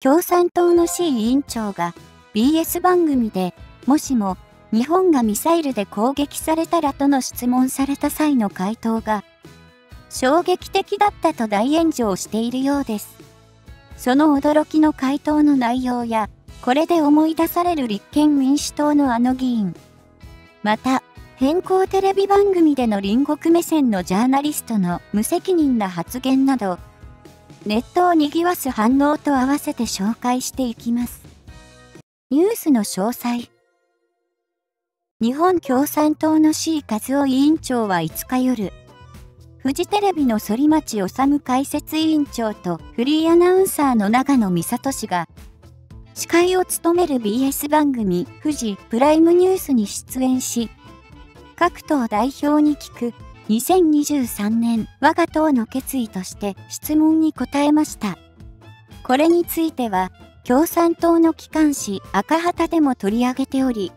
共産党の C 委員長が BS 番組でもしも日本がミサイルで攻撃されたらとの質問された際の回答が衝撃的だったと大炎上しているようです。その驚きの回答の内容やこれで思い出される立憲民主党のあの議員。また、変更テレビ番組での隣国目線のジャーナリストの無責任な発言など、ネットを賑わす反応と合わせて紹介していきます。ニュースの詳細。日本共産党の C 和夫委員長は5日夜、フジテレビの反町治解説委員長とフリーアナウンサーの長野美里氏が、司会を務める BS 番組富士プライムニュースに出演し、各党代表に聞く2023年我が党の決意として質問に答えました。これについては、共産党の機関紙赤旗でも取り上げており、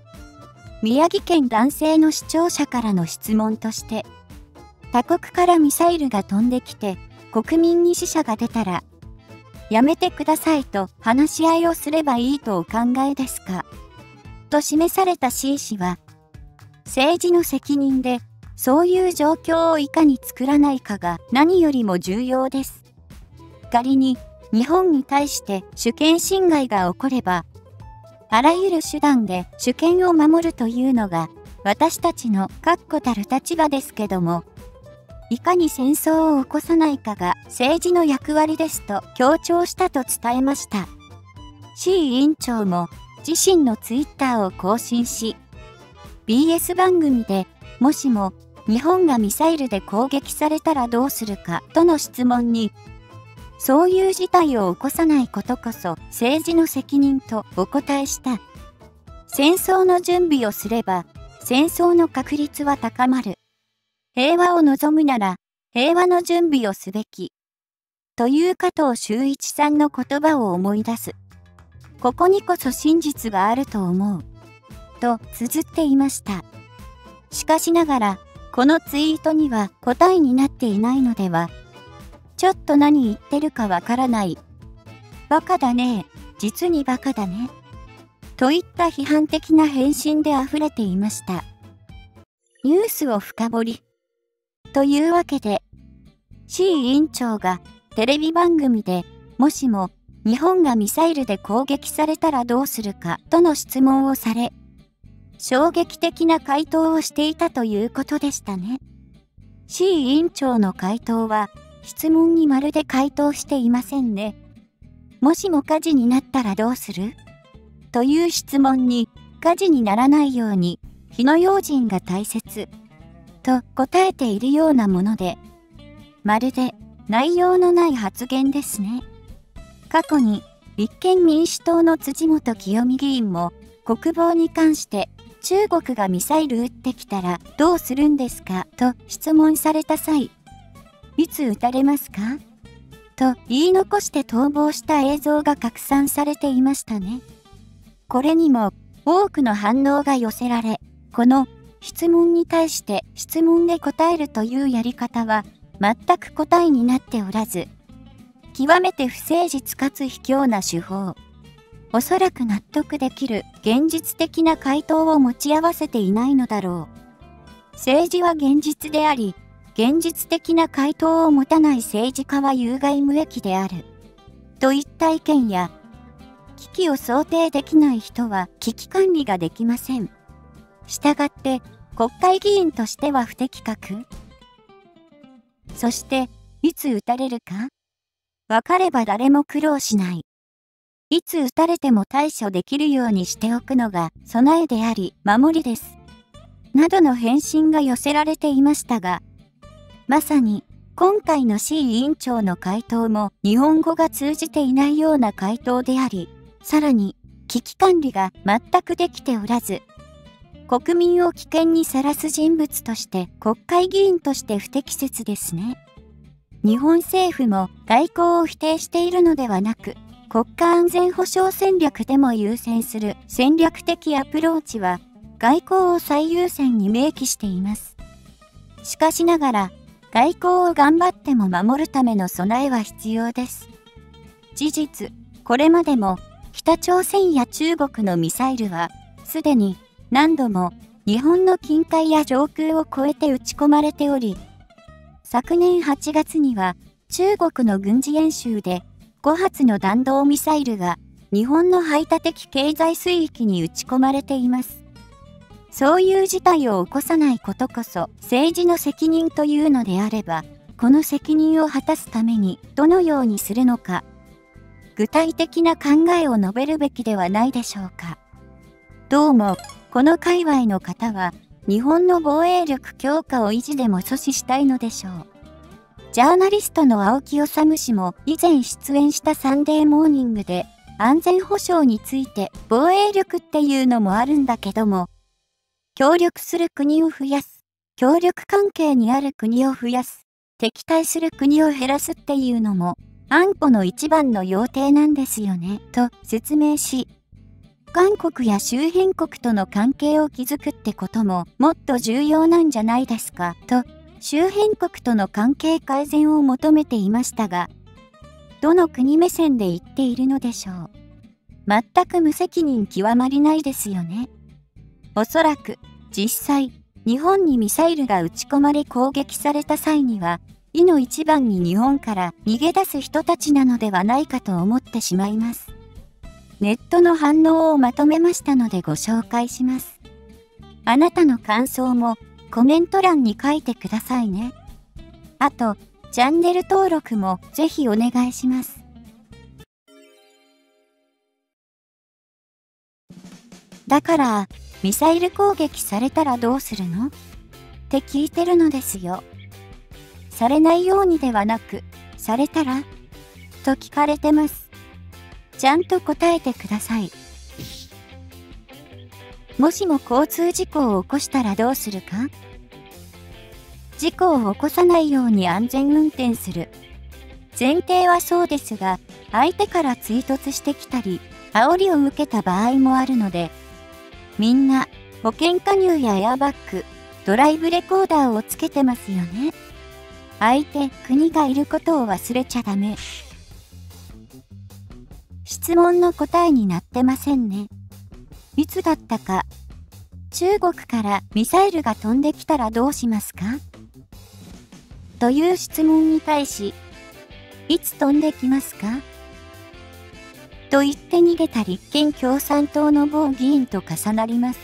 宮城県男性の視聴者からの質問として、他国からミサイルが飛んできて国民に死者が出たら、やめてくださいと話し合いをすればいいとお考えですか？と示された C 氏は、政治の責任でそういう状況をいかに作らないかが何よりも重要です。仮に日本に対して主権侵害が起こればあらゆる手段で主権を守るというのが私たちの確固たる立場ですけども、いかに戦争を起こさないかが政治の役割ですと強調したと伝えました。C 委員長も自身のツイッターを更新し、BS 番組でもしも日本がミサイルで攻撃されたらどうするかとの質問にそういう事態を起こさないことこそ政治の責任とお答えした。戦争の準備をすれば戦争の確率は高まる。平和を望むなら平和の準備をすべき。という加藤修一さんの言葉を思い出す。ここにこそ真実があると思う。と綴っていました。しかしながら、このツイートには答えになっていないのでは？ちょっと何言ってるかわからない。バカだね。実にバカだね。といった批判的な返信で溢れていました。ニュースを深掘り。というわけで、C 委員長がテレビ番組でもしも日本がミサイルで攻撃されたらどうするかとの質問をされ、衝撃的な回答をしていたということでしたね。C 委員長の回答は質問にまるで回答していませんね。もしも火事になったらどうする？という質問に火事にならないように火の用心が大切と答えているようなもので、まるで内容のない発言ですね。過去に立憲民主党の辻元清美議員も国防に関して中国がミサイル撃ってきたらどうするんですか？と質問された際、いつ撃たれますか？と言い残して逃亡した映像が拡散されていましたね。これにも多くの反応が寄せられ、この質問に対して質問で答えるというやり方は全く答えになっておらず、極めて不誠実かつ卑怯な手法。おそらく納得できる現実的な回答を持ち合わせていないのだろう。政治は現実であり、現実的な回答を持たない政治家は有害無益である。といった意見や、危機を想定できない人は危機管理ができません。したがって、国会議員としては不適格そして、いつ撃たれるか？わかれば誰も苦労しない。いつ撃たれても対処できるようにしておくのが備えであり守りです。などの返信が寄せられていましたが、まさに、今回の C 委員長の回答も日本語が通じていないような回答であり、さらに、危機管理が全くできておらず、国民を危険にさらす人物として国会議員として不適切ですね。日本政府も外交を否定しているのではなく、国家安全保障戦略でも優先する戦略的アプローチは外交を最優先に明記しています。しかしながら、外交を頑張っても守るための備えは必要です。事実、これまでも北朝鮮や中国のミサイルはすでに何度も日本の近海や上空を越えて撃ち込まれており、昨年8月には中国の軍事演習で5発の弾道ミサイルが日本の排他的経済水域に撃ち込まれています。そういう事態を起こさないことこそ政治の責任というのであれば、この責任を果たすためにどのようにするのか、具体的な考えを述べるべきではないでしょうか。どうも、この界隈の方は、日本の防衛力強化を維持でも阻止したいのでしょう。ジャーナリストの青木治氏も以前出演したサンデーモーニングで安全保障について防衛力っていうのもあるんだけども、協力する国を増やす、協力関係にある国を増やす、敵対する国を減らすっていうのも安保の一番の要諦なんですよね、と説明し、韓国や周辺国との関係を築くってことももっと重要なんじゃないですか、と周辺国との関係改善を求めていましたが、どの国目線で言っているのでしょう。全く無責任極まりないですよね。おそらく、実際、日本にミサイルが撃ち込まれ攻撃された際には、意の一番に日本から逃げ出す人たちなのではないかと思ってしまいます。ネットの反応をまとめましたのでご紹介します。あなたの感想もコメント欄に書いてくださいね。あと、チャンネル登録もぜひお願いします。だから、ミサイル攻撃されたらどうするの？って聞いてるのですよ。されないようにではなく、されたら？と聞かれてます。ちゃんと答えてください。もしも交通事故を起こしたらどうするか？事故を起こさないように安全運転する。前提はそうですが、相手から追突してきたり、煽りを受けた場合もあるので、みんな保険加入やエアバッグ、ドライブレコーダーをつけてますよね。相手、国がいることを忘れちゃダメ。質問の答えになってませんね。いつだったか、中国からミサイルが飛んできたらどうしますか？という質問に対し、いつ飛んできますか？と言って逃げた立憲共産党の某議員と重なります。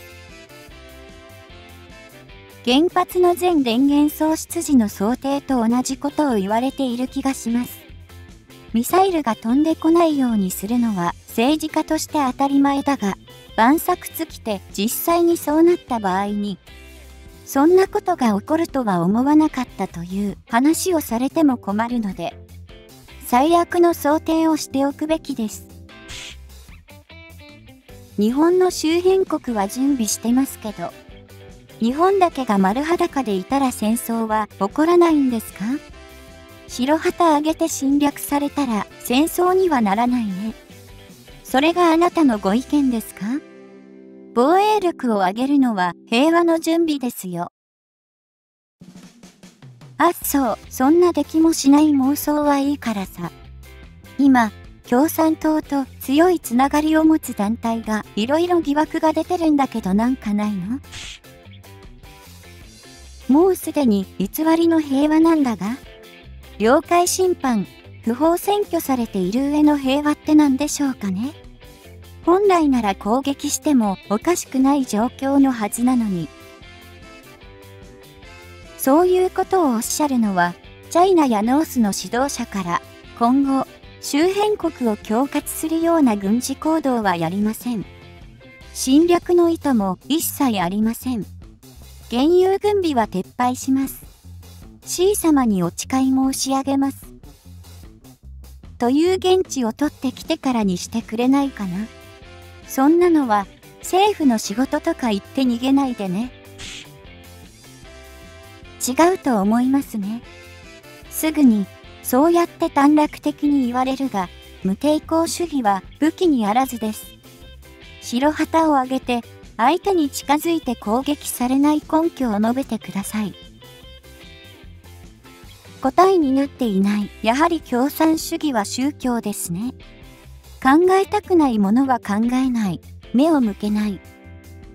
原発の全電源喪失時の想定と同じことを言われている気がします。ミサイルが飛んでこないようにするのは政治家として当たり前だが、万策尽きて実際にそうなった場合に、そんなことが起こるとは思わなかったという話をされても困るので、最悪の想定をしておくべきです。日本の周辺国は準備してますけど、日本だけが丸裸でいたら戦争は起こらないんですか？白旗上げて侵略されたら戦争にはならないね。それがあなたのご意見ですか？防衛力を上げるのは平和の準備ですよ。あっそう、そんな出来もしない妄想はいいからさ。今、共産党と強いつながりを持つ団体がいろいろ疑惑が出てるんだけどなんかないの？もうすでに偽りの平和なんだが領海侵犯、不法占拠されている上の平和って何でしょうかね？本来なら攻撃してもおかしくない状況のはずなのに。そういうことをおっしゃるのは、チャイナやノースの指導者から今後、周辺国を恐喝するような軍事行動はやりません。侵略の意図も一切ありません。原油軍備は撤廃します。C 様にお誓い申し上げます。という現地を取ってきてからにしてくれないかな。そんなのは政府の仕事とか言って逃げないでね。違うと思いますね。すぐにそうやって短絡的に言われるが、無抵抗主義は武器にあらずです。白旗を上げて相手に近づいて攻撃されない根拠を述べてください。答えになっていない。やはり共産主義は宗教ですね。考えたくないものは考えない。目を向けない。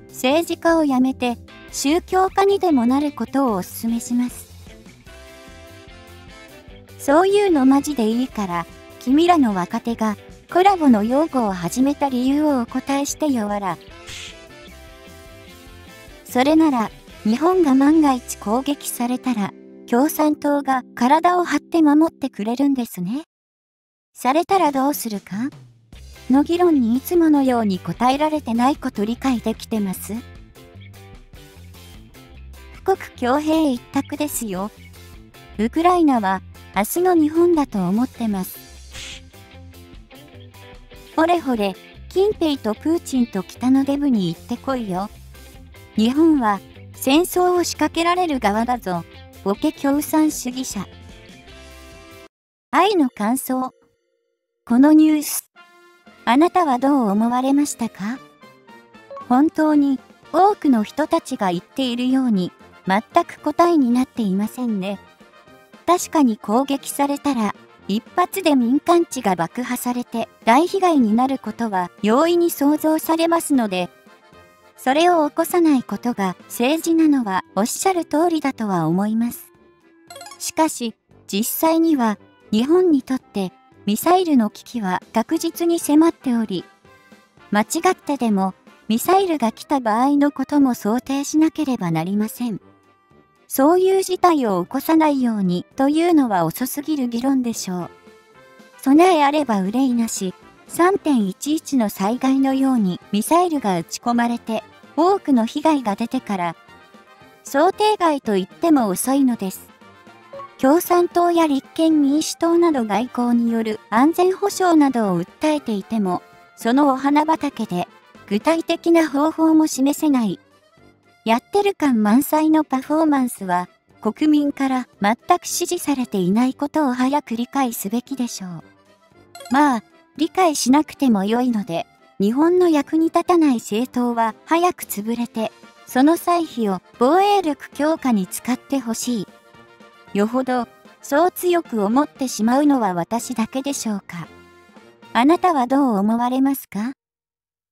政治家を辞めて宗教家にでもなることをお勧めします。そういうのマジでいいから、君らの若手がコラボの用語を始めた理由をお答えしてよわら。それなら、日本が万が一攻撃されたら、共産党が体を張って守ってくれるんですね。されたらどうするか？の議論にいつものように答えられてないこと理解できてます富国強兵一択ですよ。ウクライナは明日の日本だと思ってます。ほれほれ、近平とプーチンと北のデブに行ってこいよ。日本は戦争を仕掛けられる側だぞ。ボケ共産主義者。愛の感想。このニュース、あなたはどう思われましたか？本当に多くの人たちが言っているように全く答えになっていませんね。確かに攻撃されたら一発で民間地が爆破されて大被害になることは容易に想像されますので、それを起こさないことが政治なのはおっしゃる通りだとは思います。しかし、実際には日本にとってミサイルの危機は確実に迫っており、間違ってでもミサイルが来た場合のことも想定しなければなりません。そういう事態を起こさないようにというのは遅すぎる議論でしょう。備えあれば憂いなし、3.11の災害のようにミサイルが撃ち込まれて多くの被害が出てから、想定外と言っても遅いのです。共産党や立憲民主党など外交による安全保障などを訴えていても、そのお花畑で具体的な方法も示せない。やってる感満載のパフォーマンスは国民から全く支持されていないことを早く理解すべきでしょう。まあ、理解しなくても良いので、日本の役に立たない政党は早く潰れて、その歳費を防衛力強化に使ってほしい。よほど、そう強く思ってしまうのは私だけでしょうか。あなたはどう思われますか？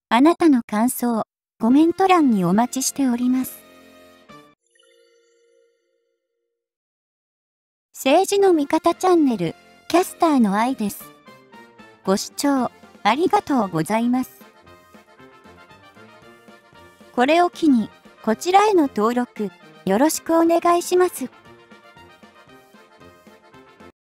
あなたの感想、コメント欄にお待ちしております。政治の味方チャンネル、キャスターの愛です。ご視聴ありがとうございます。これを機に、こちらへの登録、よろしくお願いします。